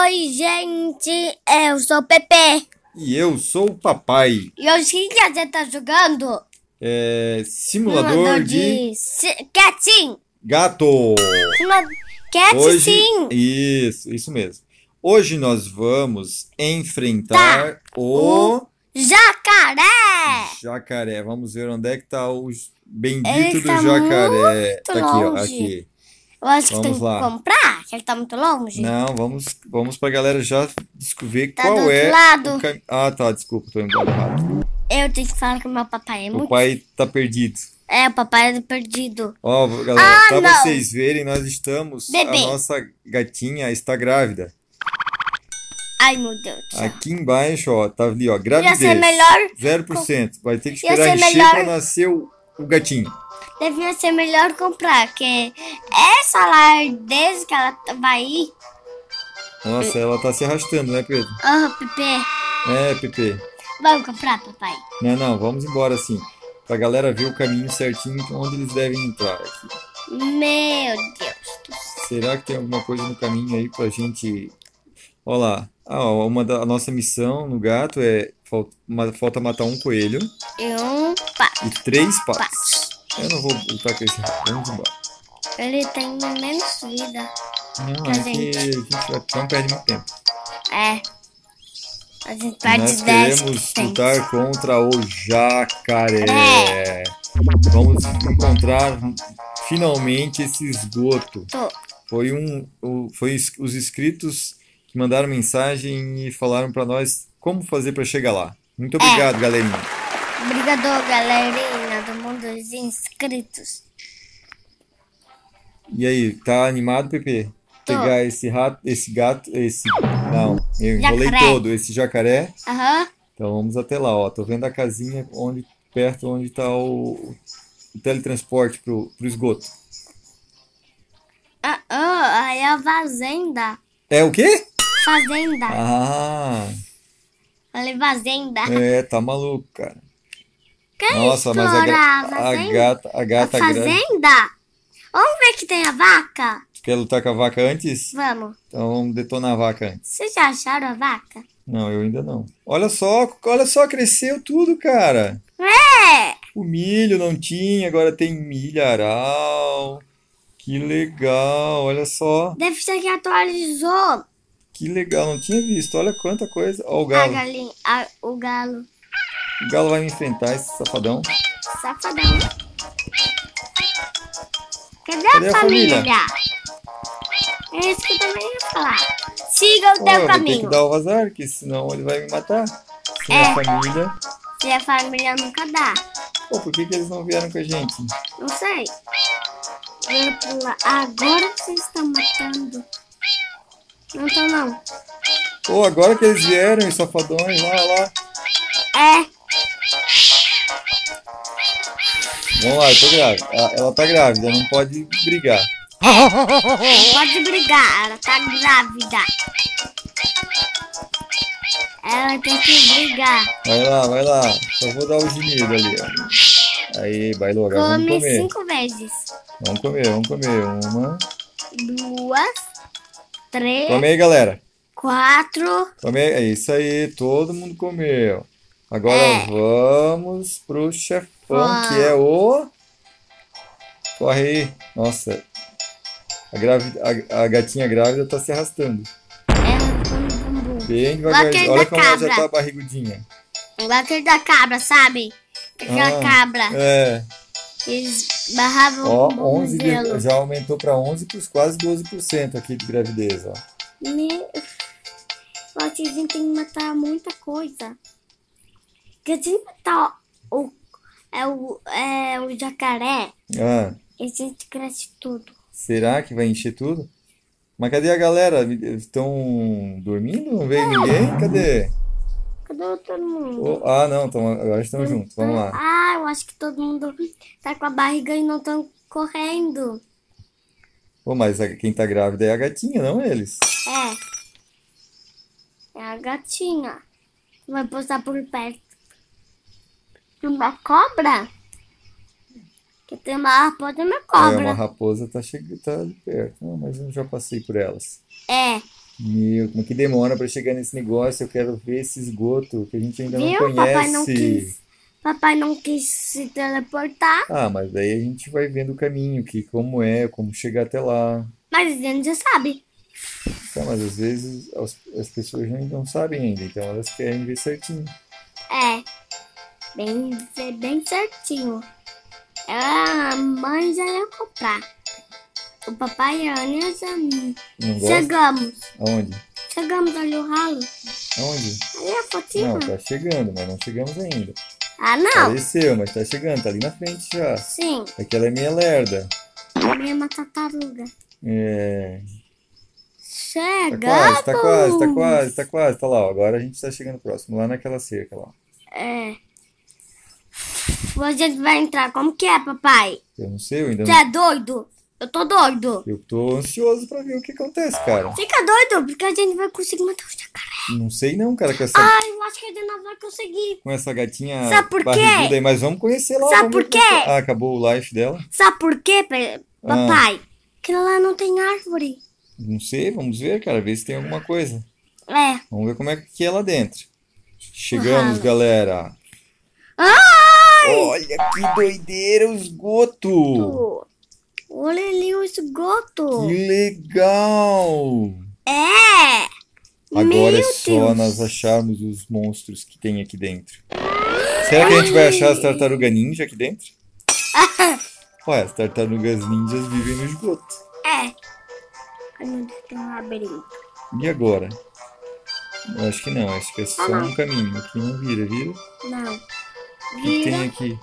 Oi, gente, eu sou o Pepe. E eu sou o papai. E hoje o que a gente tá jogando? É, simulador de si- Cat Sim. gato. Sima- Cat Hoje, Sim. isso, isso mesmo. Hoje nós vamos enfrentar o Jacaré. jacaré. Vamos ver onde é que tá o bendito Ele do tá jacaré. Tá aqui, ó, longe. aqui. Eu acho que Vamos tem que lá. comprar, que ele tá muito longe. Não, vamos, vamos pra galera já descobrir Tá qual do outro é lado. o cam... Ah, tá, desculpa, tô indo errado. Eu tenho que falar que meu papai é O muito... pai tá perdido. É, o papai é perdido. Ó, galera, Ah, pra não. vocês verem, nós estamos. Bebê. A nossa gatinha está grávida. Ai, meu Deus. Aqui embaixo, ó, tá ali, ó, Ia gravidez. ser melhor, 0%. Vai ter que Ia esperar encher melhor- pra nascer o, o gatinho. Devia ser melhor comprar, porque essa lardez que ela vai ir... Nossa, ela tá se arrastando, né, Pedro? Ah, Pepe, É, Pepe. vamos comprar, papai? Não, não, vamos embora assim. Pra galera ver o caminho certinho onde eles devem entrar aqui. Meu Deus do céu. Será que tem alguma coisa no caminho aí pra gente. Olha lá. Ah, uma da a nossa missão no gato é. fal- ma- Falta matar um coelho E um pato. e três patos. Pato. Eu não vou lutar com esse rato. Vamos embora. Ele tem menos vida. Não, é que a gente vai- não perde muito tempo. É. A gente Nós perde 10 queremos lutar contra o jacaré. É. Vamos encontrar finalmente esse esgoto. Tô. Foi um, foi os inscritos que mandaram mensagem e falaram pra nós como fazer pra chegar lá. Muito É. obrigado, galerinha. Obrigado, galerinha mundo dos inscritos. E aí, tá animado, Pepe? Tô. Pegar esse rato, esse gato, esse. Não, eu enrolei Jacaré. todo, esse jacaré. Aham. Então vamos até lá, ó. Tô vendo a casinha onde, perto onde tá o, o teletransporte pro, pro esgoto. Ah, aí é a fazenda. É o quê? Fazenda. Ah, Falei fazenda. é, tá maluco, cara. Quem Nossa, mas a, ga- a a gata, a A gata grande. fazenda? Vamos ver que tem a vaca? Quer lutar com a vaca antes? Vamos. Então vamos detonar a vaca antes. Vocês já acharam a vaca? Não, eu ainda não. Olha só, olha só, cresceu tudo, cara. É! O milho não tinha, agora tem milharal. Que legal, olha só. Deve ser que atualizou Que legal, não tinha visto. Olha quanta coisa. Ó, o a galo. galinha, a- o galo. O galo vai me enfrentar, esse safadão. Safadão. Cadê, Cadê a família? família? É isso que eu também ia falar. Siga o Ó, teu eu vou ter que caminho. dar o vazar, que senão ele vai me matar. Sem É. a família. Se a família nunca dá. Pô, por que que eles não vieram com a gente? Não sei. Agora vocês estão matando. Não estão não. Pô, agora que eles vieram, os safadões, lá, lá. É. Vamos lá, eu tô grávida. Ela tá grávida, não pode brigar. Não pode brigar. Ela tá grávida. Ela tem que brigar. Vai lá, vai lá. Só vou dar o gemido ali, ó. Aí, bailou, agora vamos Come comer. cinco vezes. Vamos comer, vamos comer. Uma. Duas. Três. Come aí, galera. Quatro. Come aí. É isso aí, todo mundo comeu. Agora É. vamos pro chefão, Vamos. que é o. Corre aí. Nossa. A, grávida, a, a gatinha grávida tá se arrastando. É. Bem devagarzinho. Olha como ela já cabra. tá barrigudinha. Igual aquele da cabra, sabe? Aquela Ah, cabra. É. Eles barravam Ó, o bumbum 11 de- já aumentou para 11 para quase 12% aqui de gravidez, ó. Meu... Vocês tem que matar muita coisa. Se matar o, é o, é o jacaré, Ah, a gente cresce tudo. será que vai encher tudo? Mas cadê a galera? Estão dormindo? Não veio ninguém? Cadê? Cadê todo mundo? Oh, ah, não, tão, agora estão juntos. Vamos lá. Ah, eu acho que todo mundo tá com a barriga e não estão correndo. Pô, mas quem tá grávida é a gatinha, não eles. É. É a gatinha. Vai postar por perto. Uma cobra? Que tem uma raposa e uma É, cobra. uma raposa tá chegando, tá ali perto. Não, mas eu já passei por elas. É. Meu, como que demora pra chegar nesse negócio? Eu quero ver esse esgoto que a gente ainda não Viu? Papai não conhece. quis. Papai não quis se teleportar. Ah, mas daí a gente vai vendo o caminho, que como é, como chegar até lá. Mas a gente já sabe. Tá, mas às vezes as, as pessoas não, não sabem ainda, então elas querem ver certinho. É. Bem, bem certinho. A mãe já ia comprar. O papai e a Ana já. Não gosta? Chegamos. Aonde? Chegamos ali o ralo. Aonde? Ali a fotinha. Não, tá chegando, mas não chegamos ainda. Ah, não. Apareceu, mas tá chegando, tá ali na frente já. Sim. Aquela é meia lerda. É uma tartaruga. É. Tá Chegamos. quase, tá quase, tá quase, tá quase, tá lá, ó. Agora a gente tá chegando próximo, lá naquela cerca lá. É. A gente vai entrar. Como que é, papai? Eu não sei, eu ainda Você não. é doido? Eu tô doido. Eu tô ansioso pra ver o que acontece, cara. Fica doido, porque a gente vai conseguir matar o jacaré. Não sei não, cara, com essa, Ai, eu acho que a gente não vai conseguir. com essa gatinha Sabe por quê? aí, mas vamos conhecer lá. Sabe por é que- quê? Ah, acabou o life dela? Sabe por quê, Ah. papai? Porque lá não tem árvore. Não sei, vamos ver, cara, ver se tem alguma coisa. É. Vamos ver como é que é lá dentro. Chegamos, Ralo. galera. Ai! Olha que doideira o esgoto. Olha ali o esgoto. Que legal. É. Agora Meu é só Deus. nós acharmos os monstros que tem aqui dentro. Será que a gente vai achar as tartarugas ninja aqui dentro? Ué, as tartarugas ninjas vivem no esgoto. É. Tem um labirinto. E agora? Eu acho que não, acho que é só Ah, um caminho. Aqui não vira, vira? Não. O que tem aqui?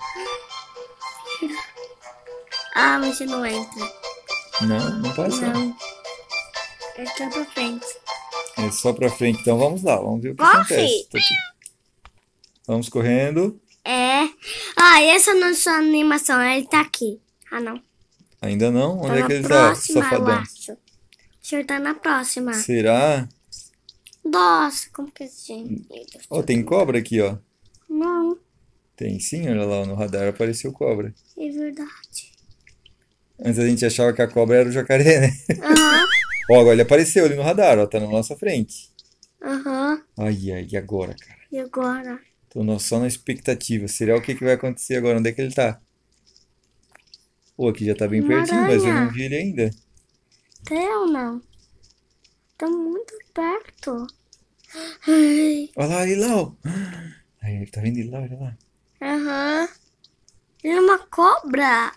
Ah, mas você não entra. Não, não passa. Não. Entra pra frente. É só pra frente. Então vamos lá, vamos ver o que Corre! acontece. Vamos correndo. É. Ah, essa nossa animação, ele tá aqui. Ah, não. Ainda não? Tá Onde é na que ele tá, próxima, eu safadão? acho. O senhor tá na próxima. Será? Nossa, como que é assim? Ó, tem cobra aqui, ó. Não, Tem sim, olha lá, no radar apareceu cobra. é verdade. Antes a gente achava que a cobra era o jacaré, né? Aham, Ó, agora ele apareceu ali no radar, ó, tá na nossa frente. aham. Ai, ai, e agora, cara? E agora? Tô no- só na expectativa. Será o que que vai acontecer agora? Onde é que ele tá? Pô, aqui já tá bem Uma pertinho, mas eu não vi ele ainda. Tem ou não? Tá muito perto. Ai, Olha lá, ele lá, ó. Ai, tá vendo ele lá, olha lá. Aham. Ele é uma cobra.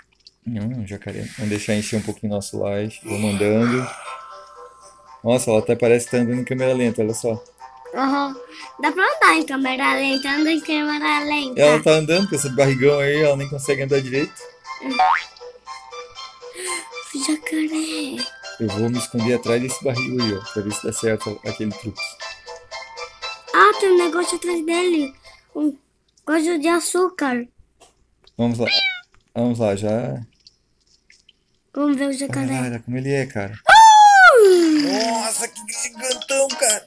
Não, não, jacaré. Vamos deixar encher um pouquinho nosso live. Vou mandando. Nossa, ela até parece que tá andando em câmera lenta, olha só. Aham. Dá pra andar em câmera lenta, anda em câmera lenta. Ela tá andando com esse barrigão aí, ela nem consegue andar direito. Jacaré. Eu vou me esconder atrás desse barril aí, ó, pra ver se dá certo aquele truque. Ah, tem um negócio atrás dele. Um coisa de açúcar. Vamos lá. Vamos lá, já. Vamos ver o jacaré. Olha como ele é, cara. Nossa, que gigantão, cara.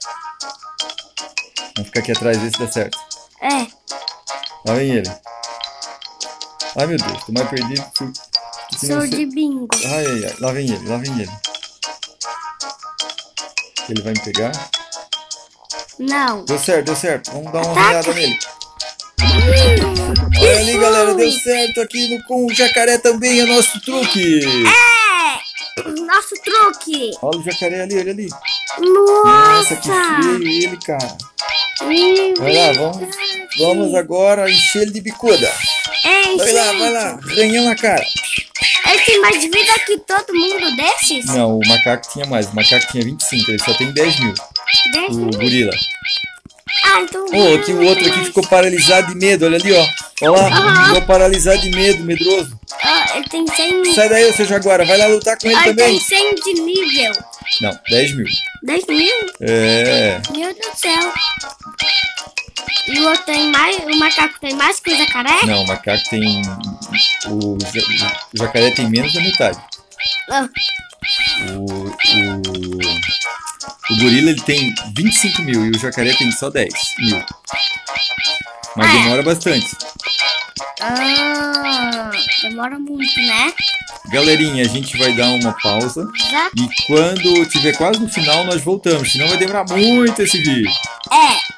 Vamos ficar aqui atrás, ver se dá certo. É. Lá vem ele. Ai, meu Deus, tô mais perdido que, Sou de bingo. Ai, ai, ai. Lá vem ele, lá vem ele. Ele vai me pegar? Não. Deu certo, deu certo. Vamos dar uma Ataca. olhada nele. Olha ali, galera, deu certo aqui no, com o jacaré também, é nosso truque. É! Nosso truque! Olha o jacaré ali, olha ali. Nossa, Nossa! que feio ele, cara. Hum, Vai lá, vamos, vamos agora encher ele de bicuda. Ei, Vai lá, vai lá, ranhão na cara. Ele tem mais vida que todo mundo desses? Não, o macaco tinha mais, o macaco tinha 25, ele só tem 10 mil, Dez o mil? gorila. Ah, então. Ô, aqui o outro aqui ficou paralisado de medo, olha ali, ó. Olha lá, ficou paralisado de medo, medroso. Ah, ele tem 100. Sai daí, seu jaguara, vai lá lutar com ele Ah, ele também. tem 100 de nível. Não, 10 mil. 10 mil? É, Meu Deus do céu. E o outro tem mais. O macaco tem mais que o jacaré? não, o macaco tem. O, ja- o jacaré tem menos da metade. Ah, O, o, o gorila ele tem 25 mil e o jacaré tem só 10 mil. Mas É. demora bastante. Ah, demora muito, né? Galerinha, a gente vai dar uma pausa. Já E quando tiver quase no final, nós voltamos. Senão vai demorar muito esse vídeo. é.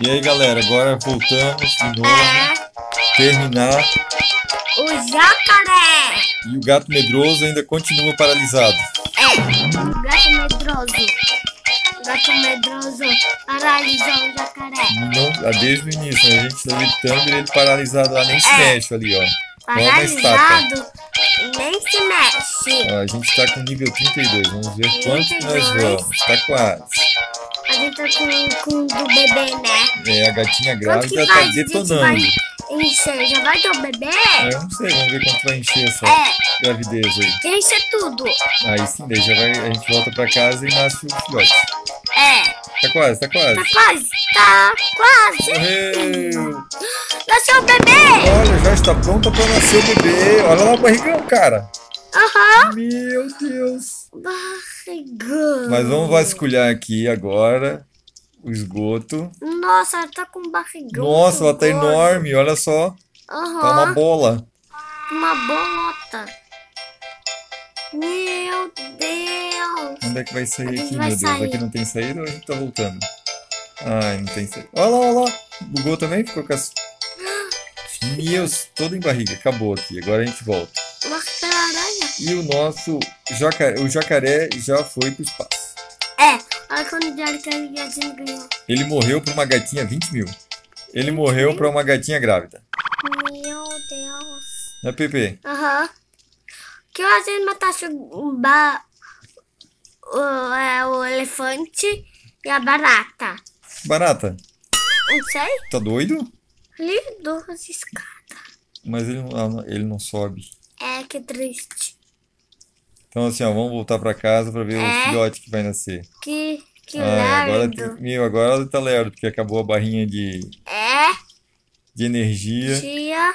E aí, galera, agora voltamos de novo. É Terminar. O jacaré. E o gato medroso ainda continua paralisado. É, o gato medroso. O gato medroso paralisou o jacaré. Não, desde o início, né? a gente tá gritando e ele paralisado lá, nem se É. mexe ali, ó. Estátua. Paralisado, nem se mexe. Ó, a gente tá com nível 32. Vamos ver quanto que nós 32. vamos. Tá quase. A gente tá com, com o do bebê, né? É, a gatinha grávida tá detonando. Encher? Já vai ter o bebê? É, Eu não sei, vamos ver quanto vai encher essa É, gravidez aí. enche tudo. Aí sim, daí já vai, a gente volta pra casa e nasce o filhote. É, Tá quase, tá quase. tá quase, tá quase. Morreu! Nasceu o bebê! Olha, já está pronta pra nascer o bebê. Olha lá o barrigão, cara. Aham. Meu Deus. Barrigão. Mas vamos vasculhar aqui agora o esgoto. Nossa, ela tá com barrigão. Nossa, ela tá gordo. enorme, olha só. Aham. Tá uma bola. Uma bolota. Meu Deus. Onde é que vai sair aqui, vai meu Deus? sair. Aqui não tem saída ou a gente tá voltando? Ai, não tem saída. Olha lá, olha lá. Bugou também? Ficou com as... Meu, todo em barriga. Acabou aqui. Agora a gente volta. Uma aranha. E o nosso jacaré, o jacaré já foi pro espaço. É, olha quando a ligadinha ganhou. Ele morreu pra uma gatinha 20 mil. Ele morreu pra uma gatinha grávida. Meu Deus. Né, Pepe? Aham. Que eu às vezes matasse o, ba... o, é, o elefante e a barata. Barata, Não sei. tá doido? Ali duas escadas. Mas ele ele não sobe. É, que triste. Então assim, ó, vamos voltar pra casa pra ver o É. filhote que vai nascer. Que, que Ah, agora, lerdo. tem- meu, agora ela tá lerdo, porque acabou a barrinha de, É, de energia. tia.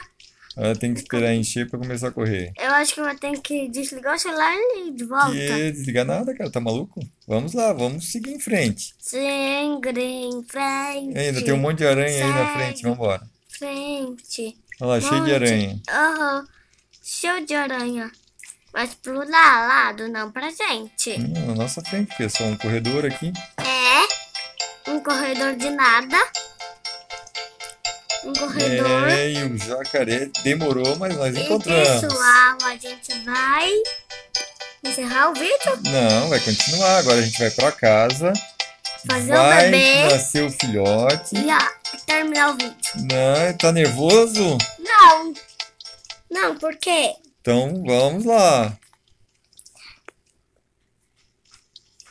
Ela tem que esperar encher pra começar a correr. Eu acho que eu ter que desligar o celular e ir de volta. Que desligar nada, cara, tá maluco? Vamos lá, vamos seguir em frente. Sempre em frente. Ainda tem um monte de aranha aí na Segue. frente, vambora. Frente. Olha lá, cheio de Monte. aranha. Aham. Cheio de aranha. Mas pro la- lado, não pra gente. Hum, na nossa frente, pessoal, um corredor aqui. É. Um corredor de nada. Um corredor. É, e o jacaré demorou, mas nós E encontramos. pessoal, a gente vai encerrar o vídeo. Não, vai continuar. Agora a gente vai pra casa. Fazer o vai bebê. nascer o filhote. E ó, terminar o vídeo. Não, tá nervoso? Não. Não, por quê? Então vamos lá.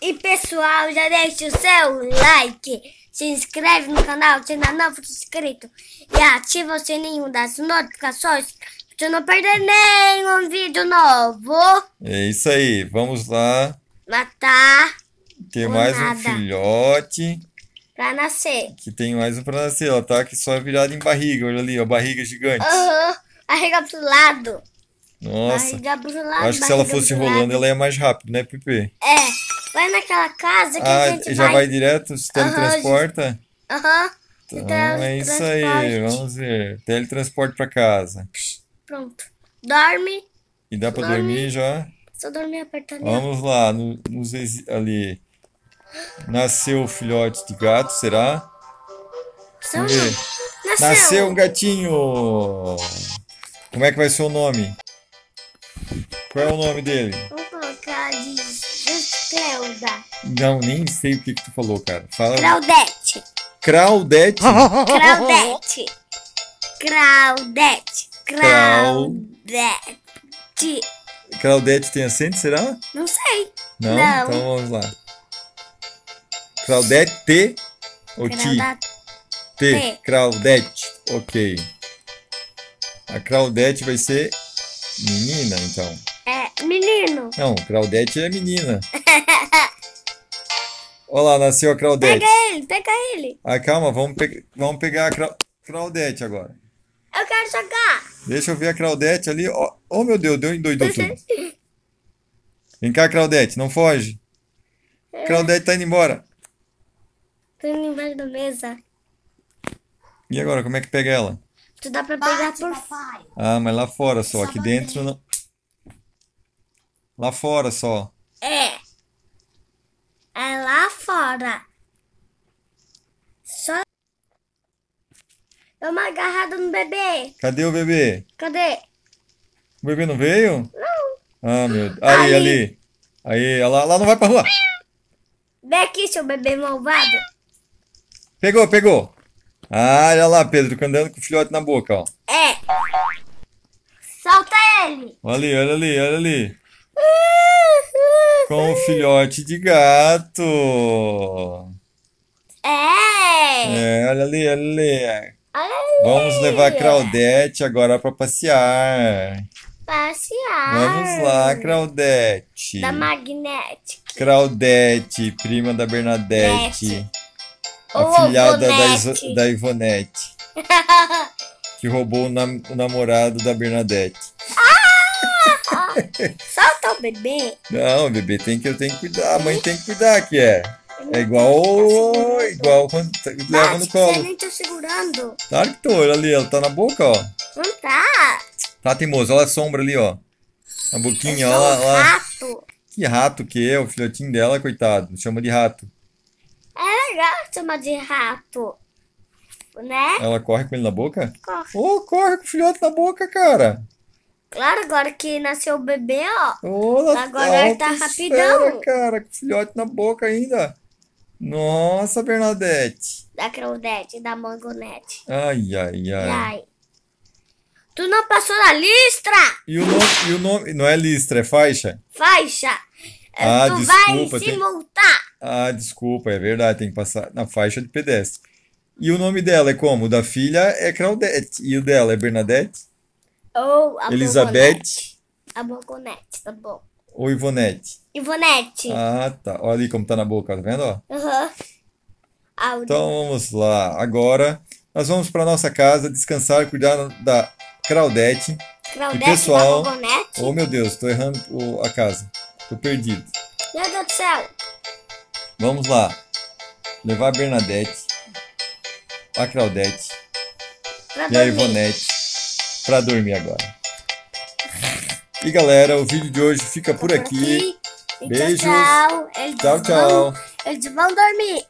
E pessoal, já deixa o seu like, se inscreve no canal se ainda não for inscrito e ativa o sininho das notificações você não perder nenhum vídeo novo. É isso aí. Vamos lá. Matar Ter Por mais um nada. filhote. pra nascer. Que tem mais um pra nascer. Ela tá aqui só virada em barriga. Olha ali, ó. Barriga gigante. Aham, barriga pro lado. Nossa. Lado. Acho que se ela fosse rolando, ela ia mais rápido, né, Pepe? É, vai naquela casa que a Ah, gente já vai vai. direto? Se Aham, teletransporta? Aham. Então é isso aí. Vamos ver. Teletransporte pra casa. Pronto. Dorme. E dá pra Dorme. dormir já? Só dormir apertando. Vamos lá, no, nos ali. Nasceu o filhote de gato, será? Vamos ver. Nasceu. Nasceu um gatinho! Como é que vai ser o nome? Qual é o nome dele? Vou colocar de Juscelda. Não, nem sei o que que tu falou, cara. Fala. Claudete. Claudete. Claudete. Claudete. Claudete. Claudete tem acento, será? Não sei. Não? Não. Então vamos lá. Claudete ou ti? T. T. Claudete. Ok. A Claudete vai ser menina, então. É. Não, Claudete é menina. Olha lá, nasceu a Claudete. Pega ele, pega ele. Ah, calma, vamos, pe- vamos pegar a Claudete agora. Eu quero jogar. Deixa eu ver a Claudete ali. Oh, oh, meu Deus, deu endoidou tudo. Vem cá, Claudete, não foge. Claudete tá indo embora. Tô indo embaixo da mesa. E agora, como é que pega ela? Tu dá pra pegar Bate, por... papai. Ah, mas lá fora só. Aqui dentro não. Lá fora só. É. É lá fora. Só... Dá uma agarrada no bebê. Cadê o bebê? Cadê? O bebê não veio? Não. Ah, meu Deus. Ali, Ali. ali. Aí, ela lá, lá não vai pra rua. Vem aqui, seu bebê malvado. Pegou, pegou. Ah, olha lá, Pedro, andando com o filhote na boca, ó. É. Solta ele. Olha ali, olha ali, olha ali. Com o filhote de gato. É. É, olha ali, olha ali. Olha ali. Vamos levar a Claudete agora pra passear. Passear. Vamos lá, Claudete. Da magnética. Claudete, prima da Bernadette. Nete. A Ô, filhada da. Iso- da Ivonete. Que roubou o, nam- o namorado da Bernadette. Solta o bebê. Não, bebê tem que, eu tenho que cuidar. A mãe tem que cuidar, que é. É igual, igual quando tá- leva no colo. nem tá segurando. Claro que tô, olha ali, ela tá na boca, ó. Não tá. Tá, teimoso, olha a sombra ali, ó. É boquinha, olha um lá. rato. Que rato que é, o filhotinho dela, coitado. Chama de rato. É legal chamar de rato. Né? Ela corre com ele na boca? Corre. Ô, corre com o filhote na boca, cara. Claro, agora que nasceu o bebê, ó. Agora ele tá rapidão. cara, com filhote na boca ainda. Nossa, Bernadette. Da Claudete, da Mangonete. Ai, ai, ai. aí? Tu não passou na listra? E o nome, e o nome, não é listra, é faixa? Faixa. Ah, tu desculpa, vai se tem- multar. Ah, desculpa, é verdade, tem que passar na faixa de pedestre. E o nome dela é como? O da filha é Claudete. E o dela é Bernadette? Ou a Elizabeth A Mangonete, tá bom. ou Ivonete? Ivonete. Ah, tá. Olha ali como tá na boca, tá vendo? Aham. Áudio. Então vamos lá. Agora nós vamos para nossa casa descansar, cuidar da Claudete. Claudete e pessoal-. Oh meu Deus, tô errando a casa. Tô perdido. Meu Deus do céu. Vamos lá. Levar a Bernadette, a Claudete Pra e a dormir. Ivonete pra dormir agora. E galera, o vídeo de hoje fica por aqui. Beijos. Tchau, tchau. Eles Tchau, vão- tchau. Eles vão dormir.